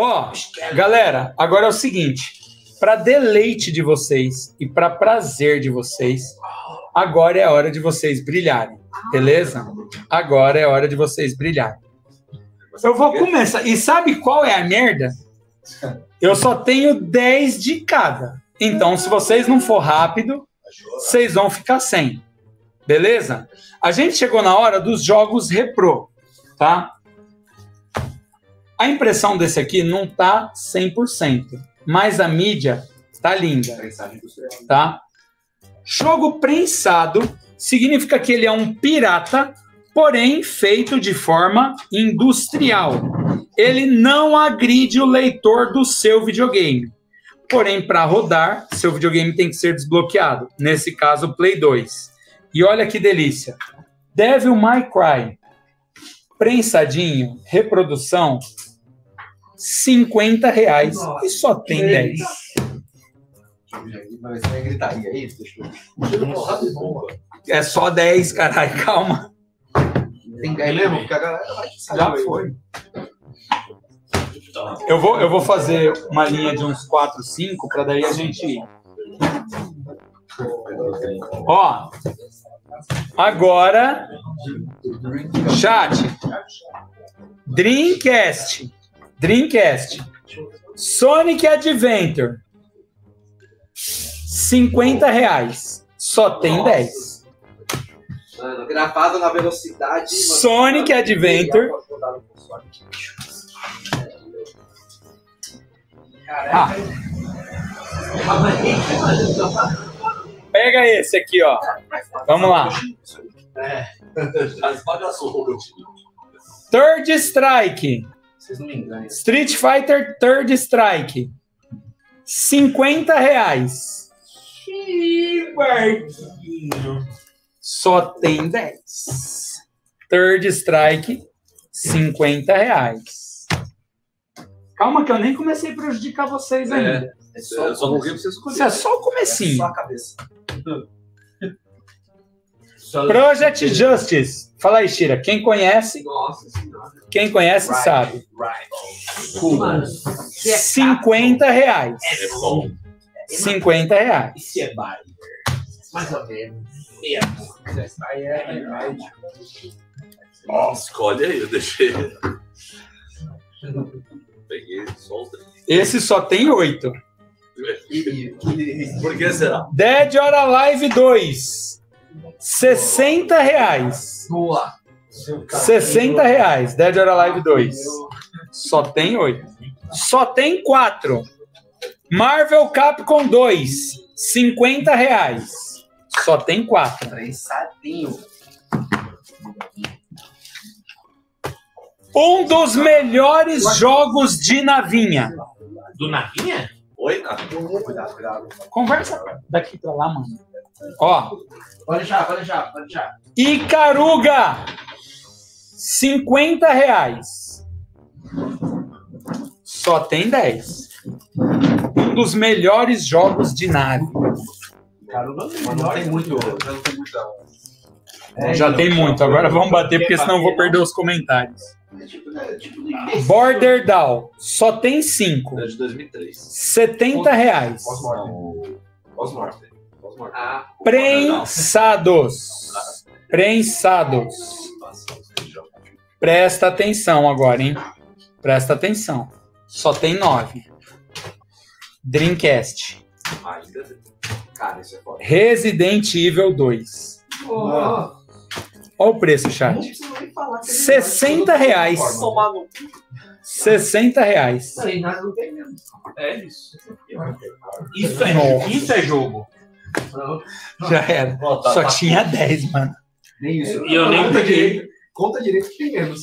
Ó, galera, agora é o seguinte, para deleite de vocês e para prazer de vocês, agora é a hora de vocês brilharem, beleza? Agora é a hora de vocês brilharem. Eu vou começar. E sabe qual é a merda? Eu só tenho 10 de cada. Então, se vocês não for rápido, vocês vão ficar sem. Beleza? A gente chegou na hora dos jogos repro, tá? A impressão desse aqui não tá 100%, mas a mídia tá linda, tá? Jogo prensado significa que ele é um pirata, porém feito de forma industrial. Ele não agride o leitor do seu videogame. Porém, para rodar, seu videogame tem que ser desbloqueado. Nesse caso, Play 2. E olha que delícia. Devil May Cry. Prensadinho, reprodução, 50 reais. Nossa, e só tem 10. Mas você vai gritar aí, é. É só 10, caralho. Calma. Tem é mesmo? Porque a galera vai. Já foi. Eu vou, eu vou fazer uma linha de uns 4, 5 para daí a gente. Ó, agora, chat, Dreamcast, Dreamcast, Sonic Adventure, 50 reais, só tem 10. Mano, gravado na velocidade. mano. Sonic Adventure, ah, pega esse aqui, ó. Vamos lá. Bagaçouras. Third Strike. Vocês não me enganam. Street Fighter Third Strike. 50 reais. Só tem 10. Third Strike, 50 reais. Calma que eu nem comecei a prejudicar vocês ainda. É Eu só não pra você escolher. Isso é só o É comecinho. só a cabeça. Project Justice. Fala aí, Shira. Quem conhece, Nossa senhora. quem conhece Right. sabe. Mano, 50 reais. é bom. 50 reais. Isso é barrier. Mais ou menos. É. É verdade. Escolhe aí, eu deixei. Peguei. Esse só tem 8. Por que será? Dead or Alive 2. 60 reais. Boa. 60 reais. Dead or Alive 2. Só tem 8. Só tem 4. Marvel Capcom 2. 50 reais. Só tem 4. Prensadinho. Um dos melhores jogos de navinha. Do Navinha? Oi, cuidado. Conversa daqui pra lá, mano. Ó. Pode deixar, pode deixar, pode deixar. Icaruga. 50 reais. Só tem 10. Um dos melhores jogos de nave. Caramba, mas não tem muito. Já não tem. É, Já então, tem muito. Agora vamos bater, porque senão eu vou perder os comentários. É tipo, é tipo de Border Down. Só tem 5. É de 2003. 70 reais. Pós-mortem. Pós-mortem. Ah, Prensados. Prensados. Presta atenção agora, hein? Presta atenção. Só tem 9. Dreamcast. É. Resident Evil 2. Mano, Olha o preço, chat. precisa nem falar que ele 60 vai- reais. Tomar no 60 reais. Isso. É isso. Isso é, isso é jogo. Já era. Ó, tá- Só tá- tinha 10, mano. Nem isso. E eu nem Conta peguei. direito. Conta direito que tem menos.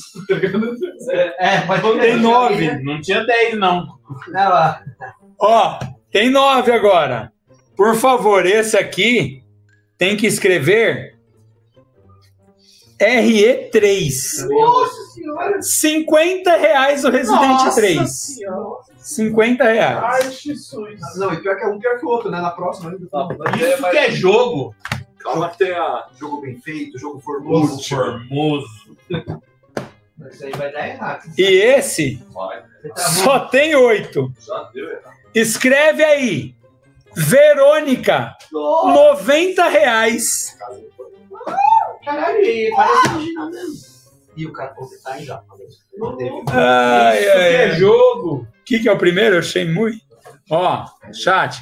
É, mas Tem 9. Não tinha 10, não. Olha lá. Ó, tem 9 agora. Por favor, esse aqui tem que escrever RE3. Nossa senhora. 50 reais o Resident Nossa 3. Senhora. 50 reais. Ai, Jesus. Não, e pior que é um pior que o outro, né? Na próxima ainda. Tá, Isso mas- que é jogo. Calma que tem a. Jogo bem feito, jogo formoso. Formoso. Isso aí vai dar errado. E esse Vai. Tá só tem oito. Já deu errado. Escreve aí. Verônica, bom. 90 reais. Caralho, e parece original mesmo. E o cara, pô, você tá aí já. Não teve. Ai, Isso que ai, é ai. jogo. O que, que é o primeiro? Eu achei muito. Ó, chat.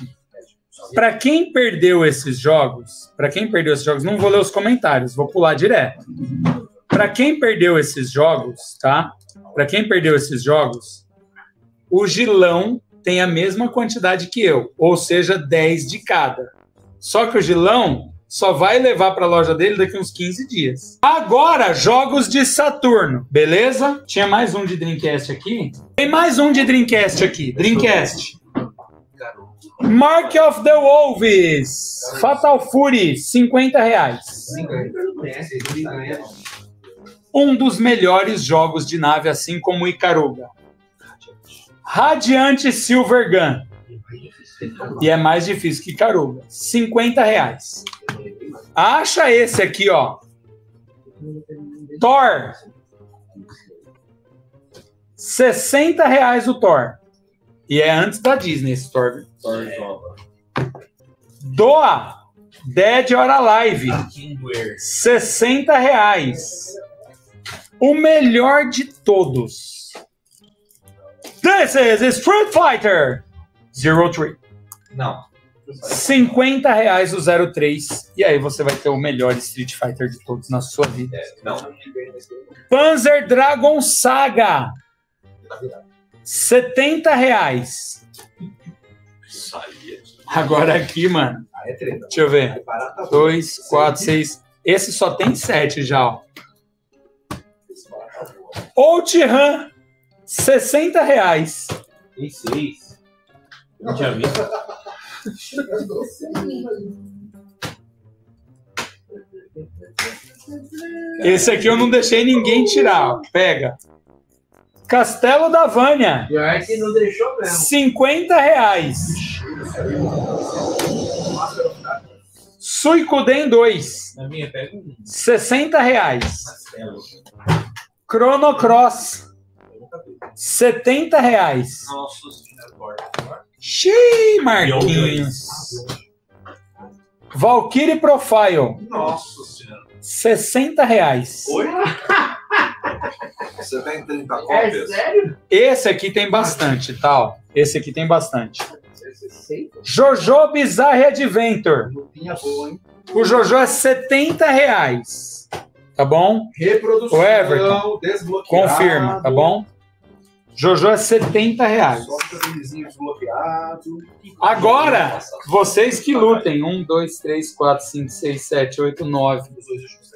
Para quem perdeu esses jogos, para quem perdeu esses jogos, não vou ler os comentários, vou pular direto. Para quem perdeu esses jogos, tá? Para quem perdeu esses jogos, o Gilão tem a mesma quantidade que eu, ou seja, 10 de cada. Só que o Gilão só vai levar para a loja dele daqui uns 15 dias. Agora, jogos de Saturno, beleza? Tinha mais um de Dreamcast aqui. Tem mais um de Dreamcast aqui. Dreamcast. Mark of the Wolves. Fatal Fury, 50 reais. Um dos melhores jogos de nave, assim como o Icaruga. Radiante Silver Gun. E é mais difícil que Icaruga. 50 reais. Acha esse aqui, ó. Thor. 60 reais o Thor. E é antes da Disney esse Thor. Doa. Dead or Alive. 60 reais. O melhor de todos. This is Street Fighter 03. Não. 50 reais o 03. E aí você vai ter o melhor Street Fighter de todos na sua vida. É, não. Panzer Dragon Saga. 70 reais. Agora aqui, mano. Ah, é. Deixa eu ver. Vai parar, tá bom. 2, 4, 6. Esse só tem 7 já, ó. Outrun. 60 reais. Tem seis. Não tinha visto. Esse aqui eu não deixei ninguém tirar. Pega. Castelo da Vânia. Pior é que não deixou mesmo. 50 reais. Suicuden 2. Na minha, pega um 60 reais. castelo. Chrono Cross. 70 reais. Nossa senhora. Xiii, Marquinhos. Valkyrie Profile. Nossa senhora. 60 reais. Oi? Você tem 30 É cópias? sério? Esse aqui tem bastante, tá? ó. Esse aqui tem bastante. Jojo Bizarre Adventure. O Jojo é 70 reais. Tá bom? Reprodução. O Everton. Confirma, tá bom? Jojo é 70 reais. Agora, vocês que lutem. 1, 2, 3, 4, 5, 6, 7, 8, 9.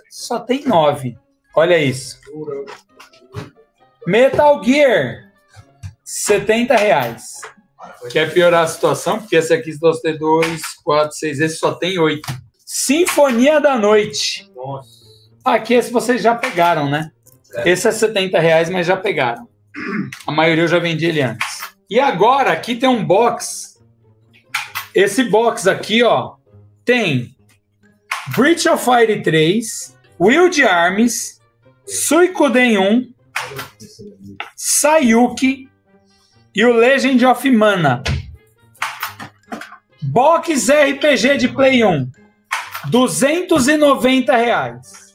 Só tem 9. Olha isso. Metal Gear. 70 reais. Quer piorar a situação? Porque esse aqui só tem 2, 4, 6. Esse só tem 8. Sinfonia da Noite. Nossa. Aqui esse vocês já pegaram, né? Esse é 70 reais, mas já pegaram. A maioria eu já vendi ele antes. E agora, aqui tem um box. Esse box aqui, ó, tem Breach of Fire 3, Wild Arms, Suikoden 1, Sayuki e o Legend of Mana. Box RPG de Play 1, 290 reais.